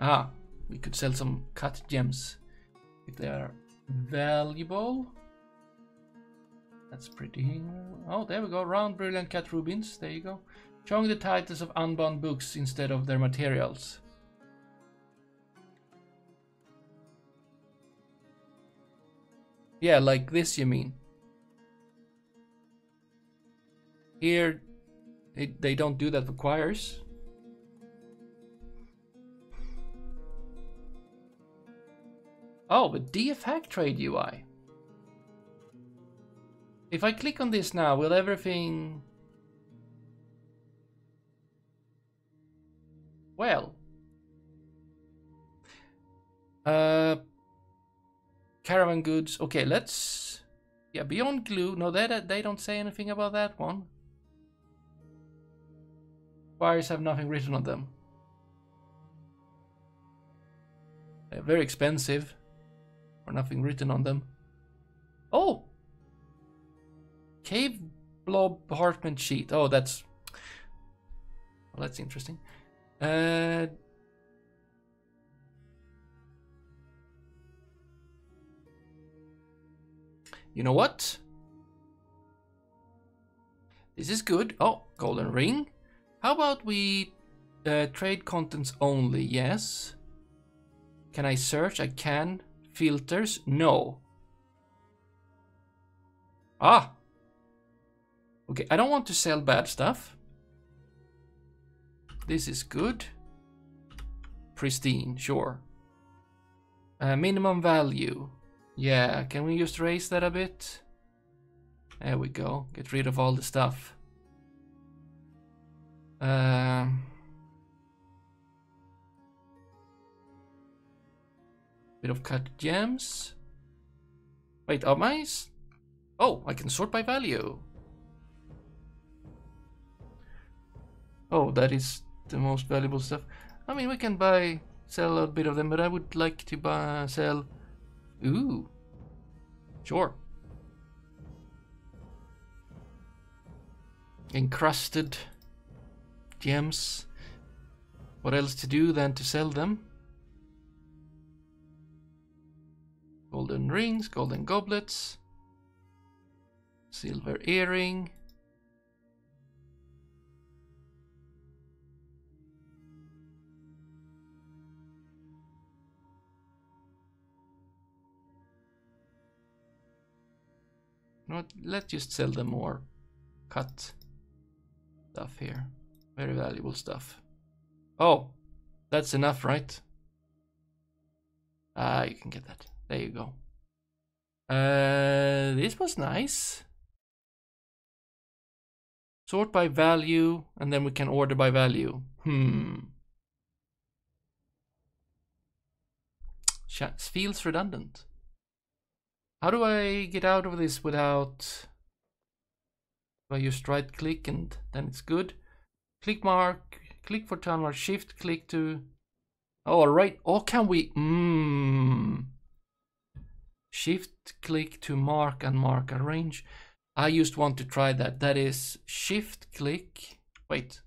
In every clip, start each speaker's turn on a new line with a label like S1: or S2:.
S1: Ah, we could sell some cut gems if they are valuable. That's pretty. Oh, there we go. Round brilliant cut rubins. There you go. Showing the titles of unbound books instead of their materials. Yeah, like this you mean. Here, it, they don't do that for quires. Oh, the DFHack Trade UI. If I click on this now, will everything... Well... Uh, caravan goods. Okay, let's... Yeah, Beyond Glue. No, they, they don't say anything about that one. Wires have nothing written on them. They're very expensive. Or nothing written on them. Oh! Cave blob parchment sheet. Oh, that's... Well, that's interesting. Uh... You know what? This is good. Oh, golden ring. How about we uh, trade contents only? Yes. Can I search? I can. Filters? No. Ah. Okay, I don't want to sell bad stuff. This is good. Pristine, sure. Uh, minimum value. Yeah, can we just raise that a bit? There we go. Get rid of all the stuff. Um, bit of cut gems. Wait, are my... Oh, I can sort by value. Oh, that is the most valuable stuff. I mean, we can buy, sell a bit of them, but I would like to buy, sell... Ooh. Sure. Encrusted gems. What else to do than to sell them? Golden rings, golden goblets, silver earring. Not, let's just sell them more cut stuff here. Very valuable stuff. Oh, that's enough, right? Ah, uh, you can get that. There you go. Uh, this was nice. Sort by value, and then we can order by value. Hmm. Feels redundant. How do I get out of this without... I just right click and then it's good. Click mark, click for town mark, shift click to... Oh, right. Or can we... Mmm. Shift click to mark and mark a range. I just want to try that. That is shift click. Wait.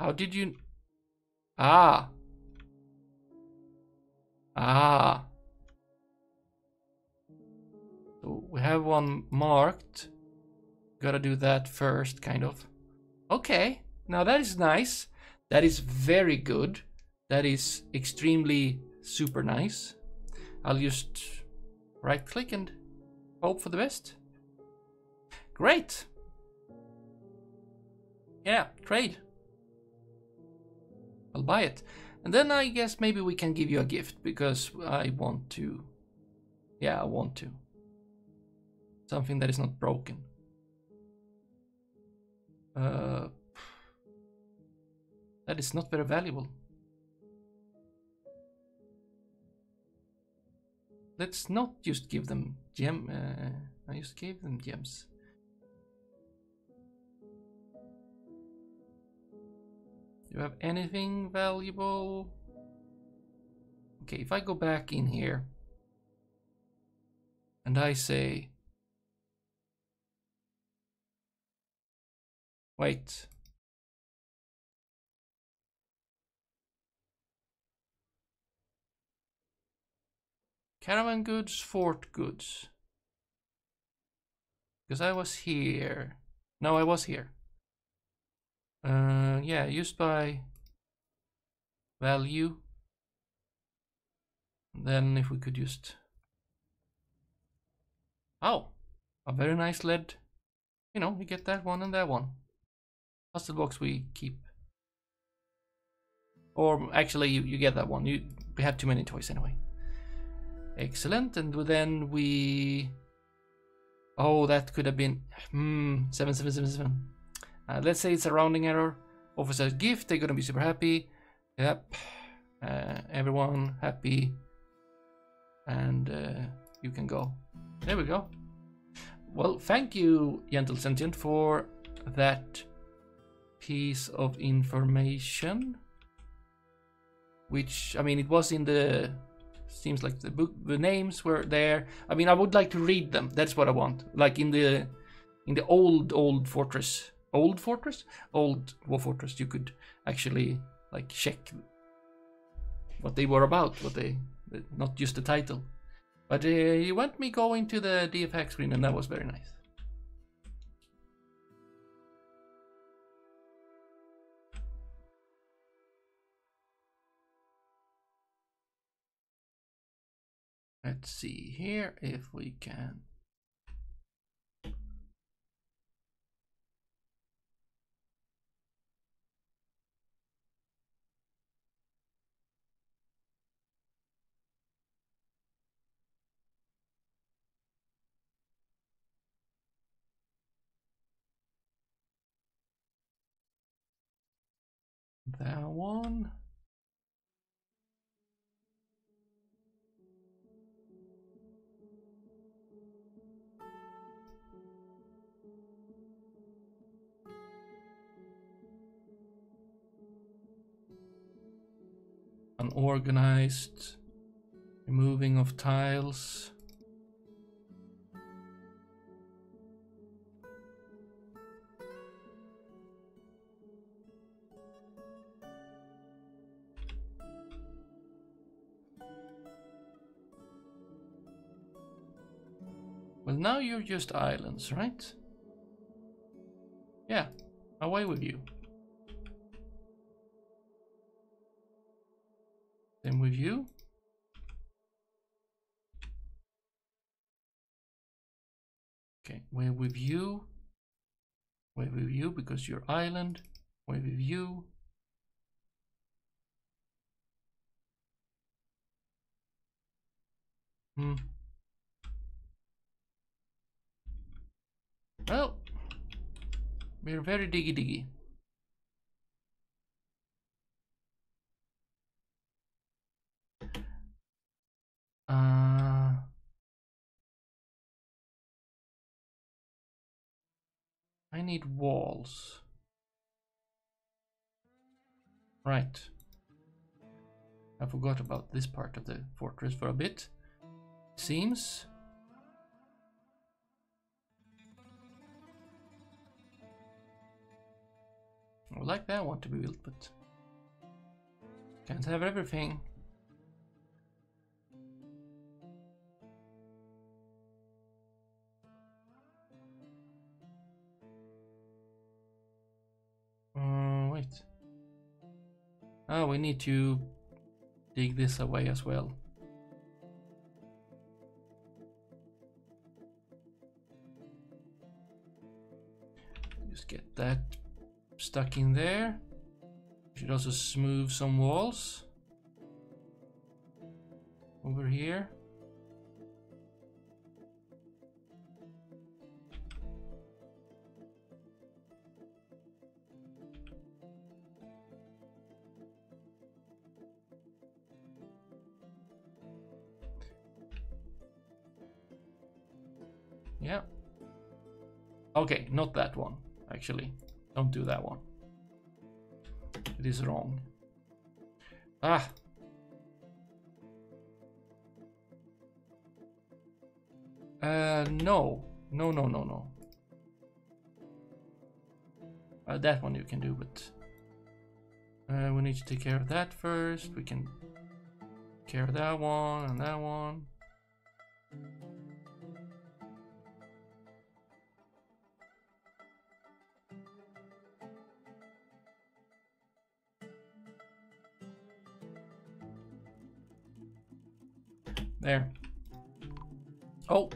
S1: How did you... Ah. Ah. So we have one marked. Gotta do that first, kind of. Okay, now that is nice. That is very good. That is extremely super nice. I'll just right click and hope for the best. Great. Yeah, trade. I'll buy it. And then I guess maybe we can give you a gift because I want to. Yeah, I want to. Something that is not broken. Uh, that is not very valuable. Let's not just give them gem. Uh, I just gave them gems. Do you have anything valuable? Okay, if I go back in here and I say Wait. Caravan goods, fort goods. Because I was here. No, I was here. Uh, yeah, used by value. Then if we could just... Oh, a very nice lead. You know, we get that one and that one. Puzzle box we keep. Or actually, you, you get that one. You We have too many toys anyway. Excellent. And then we... Oh, that could have been... Hmm, 7777. Uh, let's say it's a rounding error. Offers gift, they're gonna be super happy. Yep. Uh, everyone happy. And uh, you can go. There we go. Well, thank you, Gentle Sentient, for that piece of information. Which, I mean, it was in the... Seems like the book, the names were there. I mean, I would like to read them. That's what I want. Like in the, in the old, old fortress. Old fortress? Old war fortress. You could actually, like, check what they were about. What they, not just the title. But uh, you want me going to the DFX screen and that was very nice. Let's see here if we can. That one. Unorganized removing of tiles Well, now you're just islands, right? Yeah, away with you. Same with you. Okay, we're with you. We're with you because you're island. We're with you. Hmm. Well, we're very diggy diggy. Uh, I need walls. Right. I forgot about this part of the fortress for a bit. Seems. I would like that one to be built, but can't have everything. Oh, we need to dig this away as well. Just get that stuck in there. Should also smooth some walls. Over here. Okay, not that one, actually. Don't do that one. It is wrong. Ah! Uh, no. No, no, no, no. Uh, that one you can do, but... Uh, we need to take care of that first. We can care of that one and that one. There. Oh.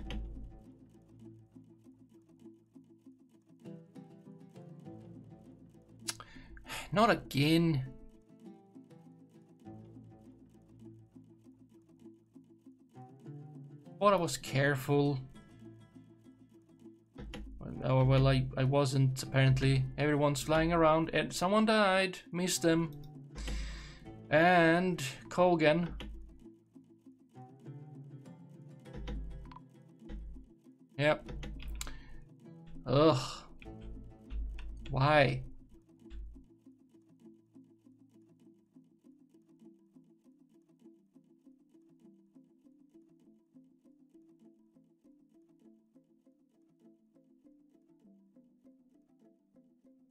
S1: Not again. Thought I was careful. Oh, well, I, I wasn't, apparently. Everyone's flying around, and someone died. Missed them. And Kogan. Yep. Ugh. Why?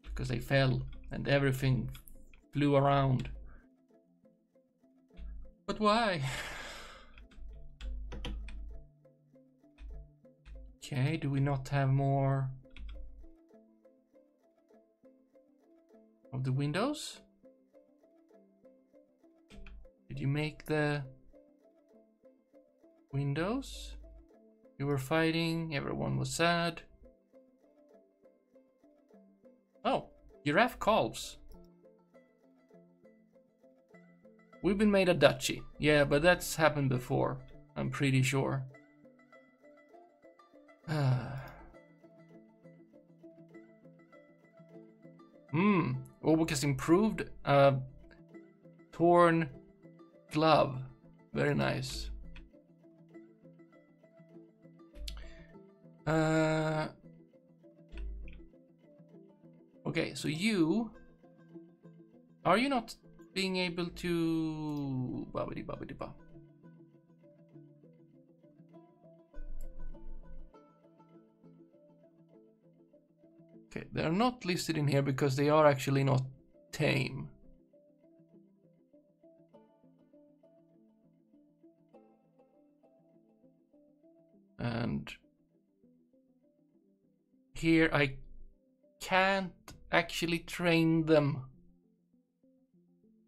S1: Because they fell and everything flew around. But why? Okay, do we not have more of the windows? Did you make the windows? You were fighting, everyone was sad. Oh, giraffe calves. We've been made a duchy. Yeah, but that's happened before, I'm pretty sure. Hmm. Obuk has improved. Uh, torn glove. Very nice. Uh, okay, so you... Are you not being able to... Babbidi babbidi ba. Okay, they're not listed in here because they are actually not tame. And here I can't actually train them.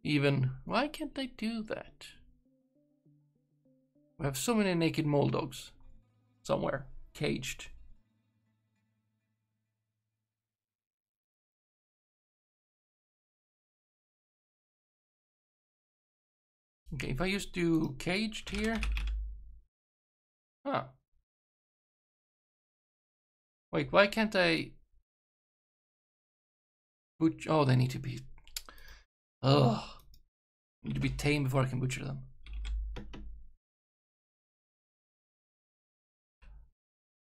S1: Even. Why can't I do that? We have so many naked mole dogs. Somewhere. Caged. Okay, if I just do caged here. Huh. Wait, why can't I... Butch oh, they need to be... Ugh. Need to be tame before I can butcher them.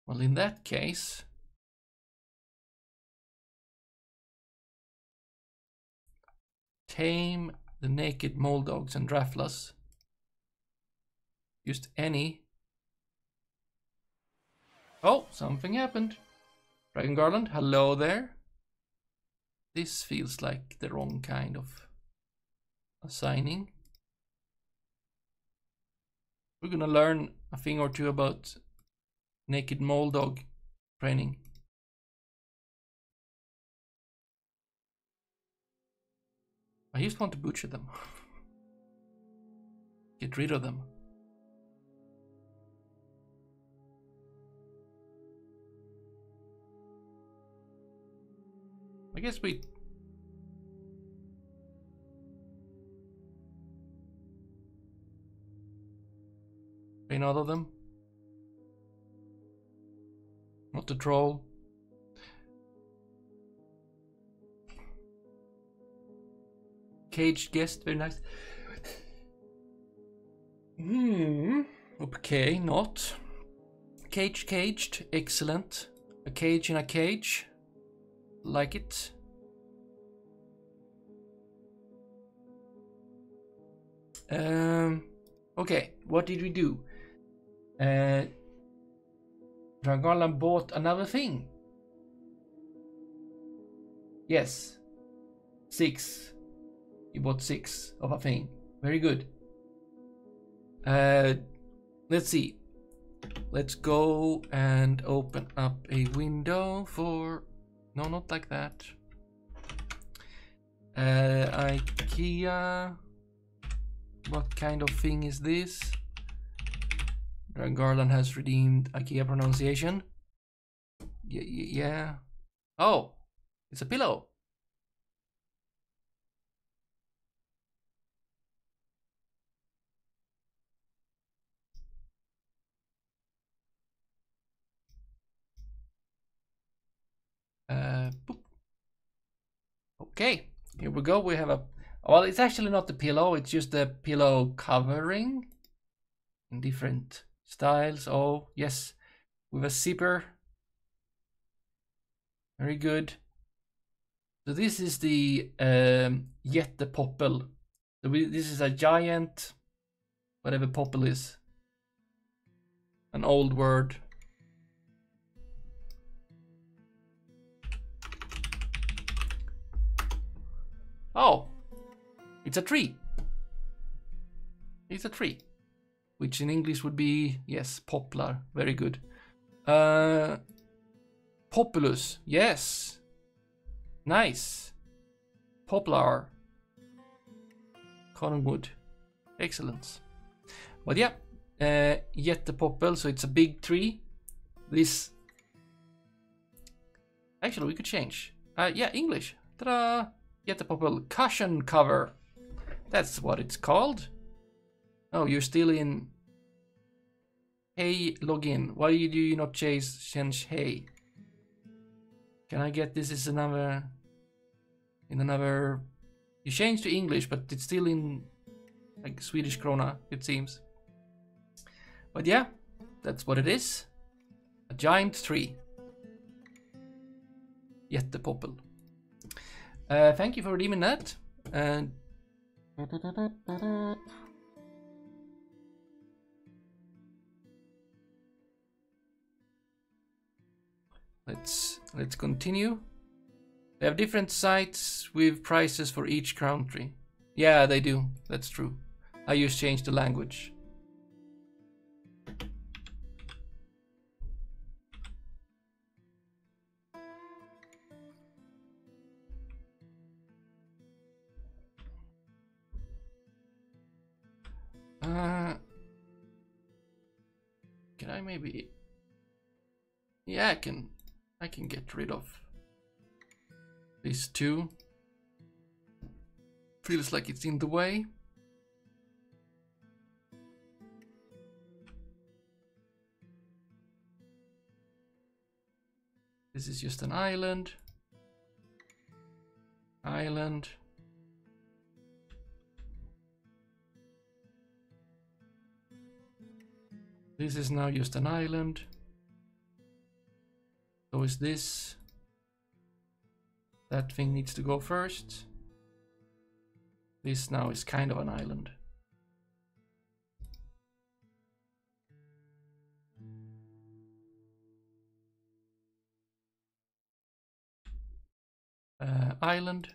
S1: Well, in that case... Tame the naked mole dogs and dralthas. Just any. Oh, something happened. Dragon Garland, hello there. This feels like the wrong kind of assigning. We're gonna learn a thing or two about naked mole dog training. I just want to butcher them. Get rid of them. I guess we... Train all of them. Not the troll. Caged guest, very nice. Hmm. Okay, not. Cage caged, excellent. A cage in a cage. Like it. Um, okay, what did we do? Uh, Dragonland bought another thing. Yes. Six. You bought six of a thing. Very good. Uh, let's see. let's go and open up a window for... No, not like that. Uh, IKEA. What kind of thing is this? Garland has redeemed IKEA pronunciation. Yeah, yeah. Oh, it's a pillow. Uh, okay, here we go. We have a, well, it's actually not the pillow. It's just the pillow covering in different styles. Oh, yes, with a zipper. Very good. So this is the um, Jättepoppel. So we, this is a giant, whatever poppel is. An old word Oh, it's a tree. It's a tree, which in English would be, yes, poplar. Very good. Uh, populus, yes. Nice. Poplar. Cottonwood. Excellent. But yeah, uh, jättepoppel, so it's a big tree. This. Actually, we could change. Uh, yeah, English. Ta-da! Jättepoppel cushion cover. That's what it's called. Oh, you're still in. Hey, login. Why do you not chase change hey? Can I get this is another in another you changed to English, but it's still in like Swedish krona, it seems. But yeah, that's what it is. A giant tree. Jättepoppel. Uh, thank you for redeeming that. And let's let's continue. They have different sites with prices for each country. Yeah, they do. That's true. I just changed the language. Uh, can I maybe? Yeah, I can. I can get rid of these two. Feels like it's in the way. This is just an island. Island. This is now just an island. So is this. That thing needs to go first. This now is kind of an island. Uh, island.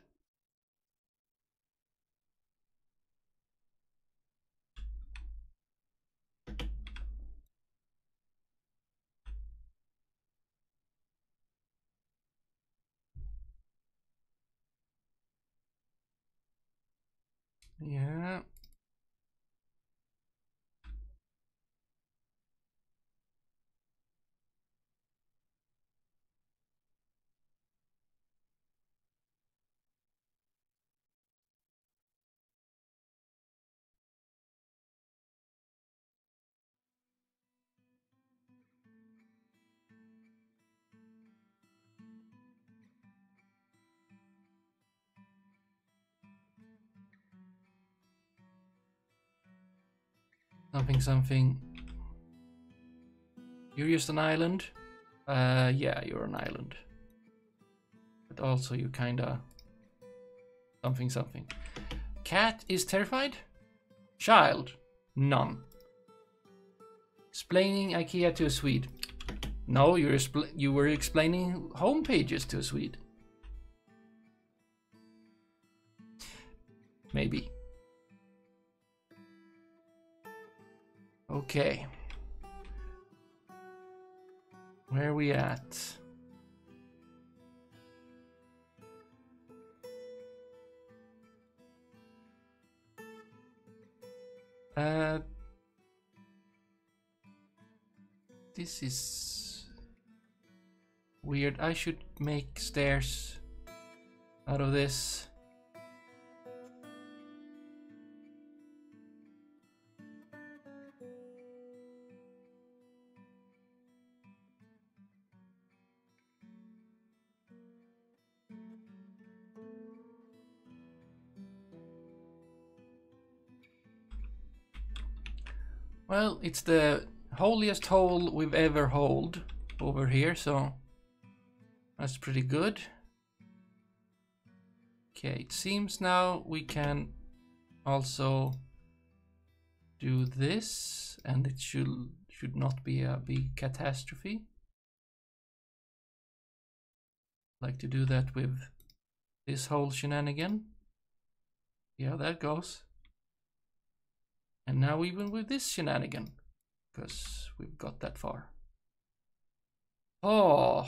S1: Yeah. Something, something. You're just an island? Uh, yeah, you're an island. But also you kinda... Something, something. Cat is terrified? Child? None. Explaining IKEA to a Swede. No, you're you were explaining home pages to a Swede. Maybe. Okay. Where are we at? Uh, this is weird. I should make stairs out of this. Well, it's the holiest hole we've ever holed over here, so that's pretty good. Okay, it seems now we can also do this, and it should should not be a big catastrophe. Like to do that with this whole shenanigan. Yeah, that goes. And now even with this shenanigan, because we've got that far. Oh.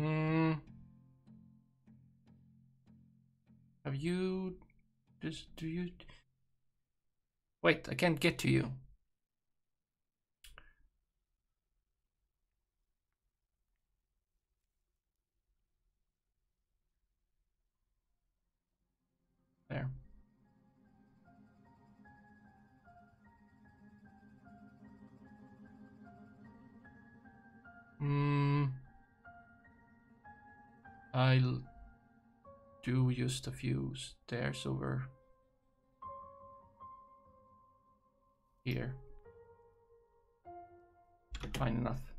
S1: Hmm. Have you just do you Wait, I can't get to you. I'll do just a few stairs over here. Fine enough.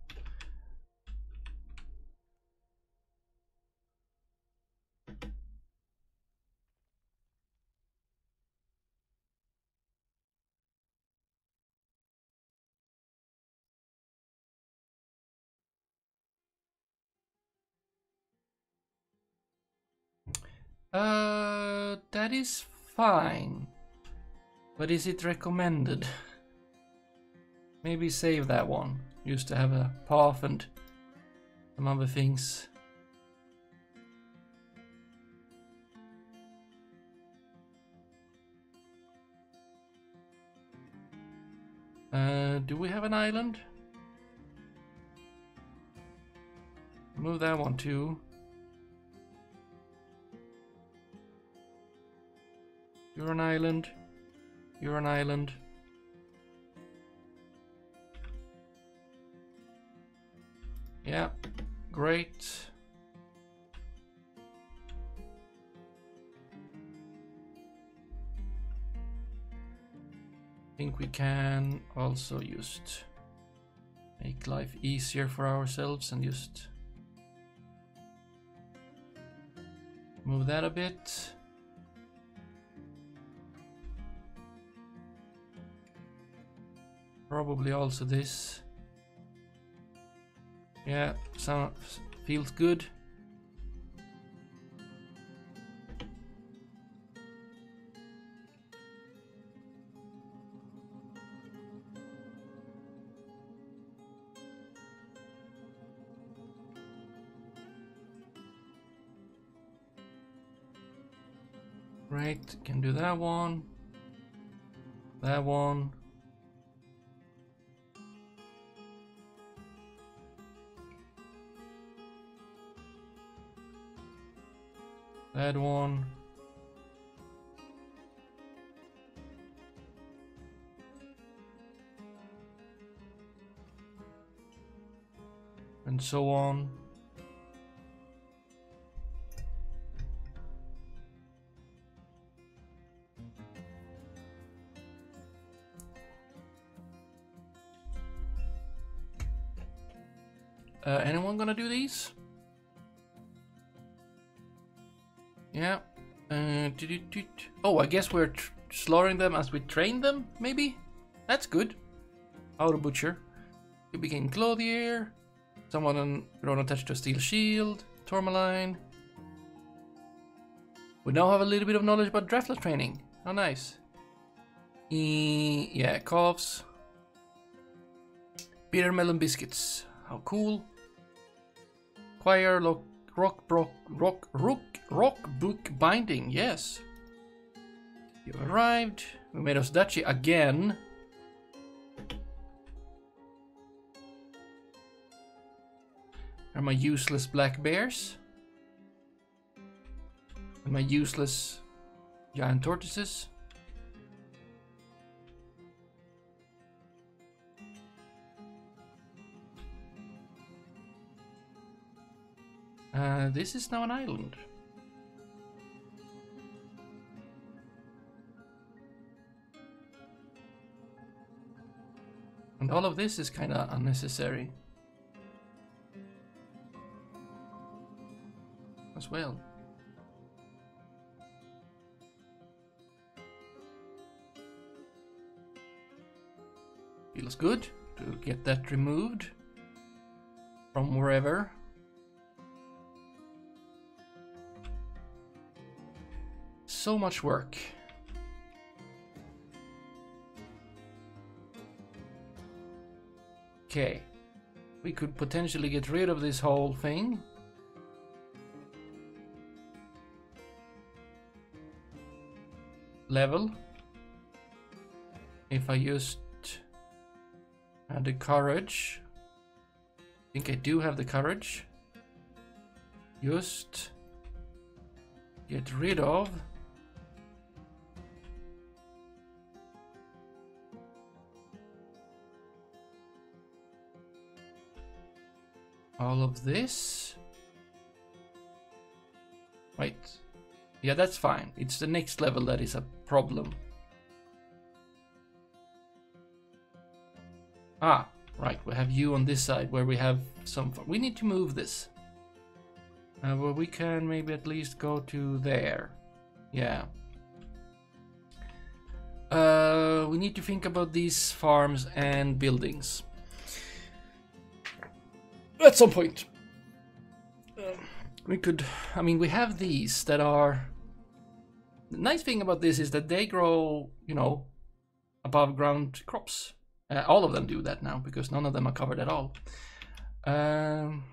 S1: Uh, that is fine. But is it recommended? Maybe save that one. Used to have a path and some other things. Uh, do we have an island? Move that one too. You're an island. You're an island. Yeah, great. I think we can also just make life easier for ourselves and just move that a bit. Probably also this. Yeah, so feels good. Right, can do that one. That one. That one. And so on. Uh, anyone gonna do these? Yeah. Uh, oh, I guess we're slaughtering them as we train them, maybe? That's good. Auto Butcher. You became Clothier. Someone on grown attached to a steel shield. Tourmaline. We now have a little bit of knowledge about Dralthas training. How nice. E yeah, coughs. Bitter melon biscuits. How cool. Choir, lock, rock, rock, rock, rock, rock book binding. Yes. You arrived. We made us duchy again. Are my useless black bears? And my useless giant tortoises? Uh, this is now an island. And all of this is kind of unnecessary. As well. Feels good to get that removed from wherever. So much work. Okay. We could potentially get rid of this whole thing. Level. If I used had the courage. I think I do have the courage. Just get rid of all of this. Wait. Yeah, that's fine. It's the next level that is a problem. Ah, right. We have you on this side where we have some... We need to move this. Uh, well, we can maybe at least go to there. Yeah. Uh, we need to think about these farms and buildings at some point. Um, we could, I mean, we have these that are. The nice thing about this is that they grow, you know, above ground crops. Uh, all of them do that now because none of them are covered at all. Um,